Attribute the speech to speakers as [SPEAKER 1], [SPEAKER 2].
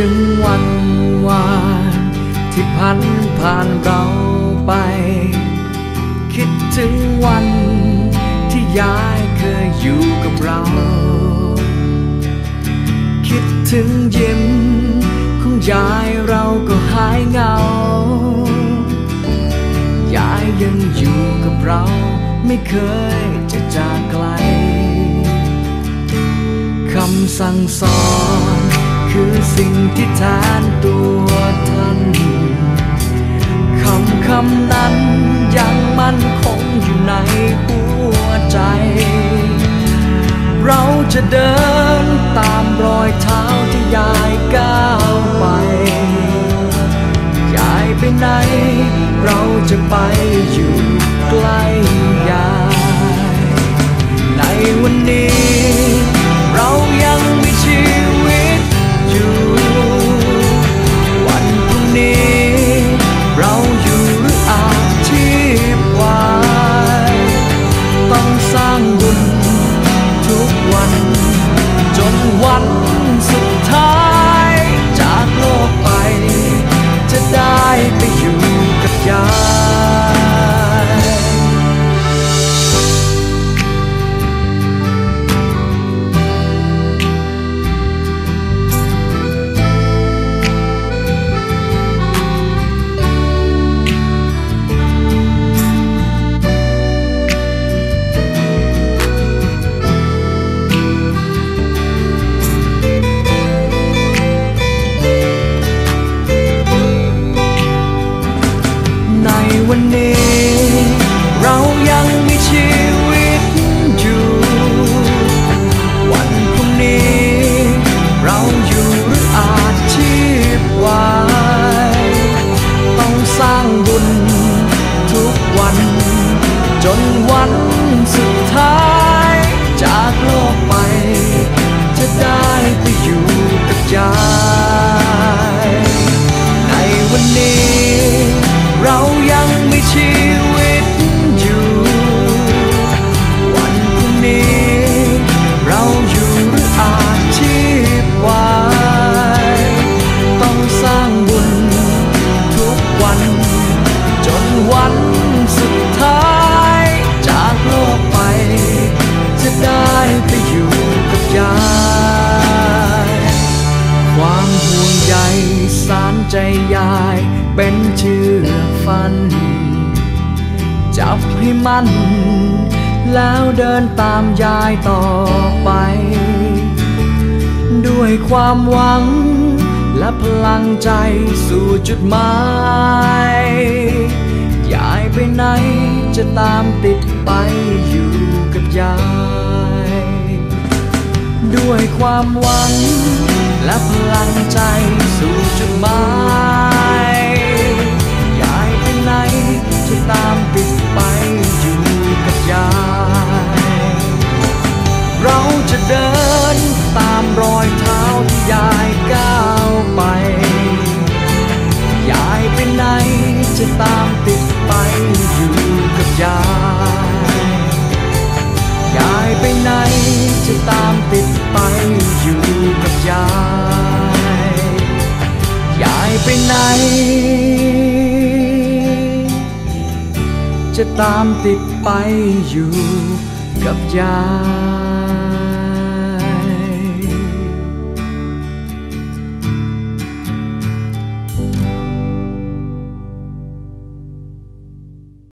[SPEAKER 1] ถึงวันวาน ที่พันผ่านเราไป คิดถึงวันที่ยายเคยอยู่กับเรา คิดถึงยิ้มของยายเราก็หายเหงา ยายยังอยู่กับเราไม่เคยจะจากไกล คำสั่งสอน คือสิ่งที่แทนตัวท่านคำคำนั้นยังมั่นคงอยู่ในหัวใจ เราจะเดินตามรอยเท้าที่ยายก้าวไป ยายไปไหน เราจะไปอยู่ใกล้ยาย ในวันนี้ จนวันสุดท้าย จากโลกไป จะได้ไปอยู่กับยายในวันนี้ เรายังไม่ชิว ห่วงใยสารใจยายเป็นเชื่อฟัน จับให้มันแล้วเดินตามยายต่อไป ด้วยความหวัง และพลังใจสู่จุดหมาย ยายไปไหนจะตามติดไปอยู่กับยาย ด้วยความหวัง และพลังใจสู่จุดหมายยายไปไหนจะตามติดไปอยู่กับยาย เราจะเดินตามรอยเท้าที่ยายก้าวไป ยายไปไหนจะตามติดไปอยู่กับยาย ยายไปไหนจะตามติดไปอยู่ ยายยายไปไหน จะตามติดไปอยู่กับยาย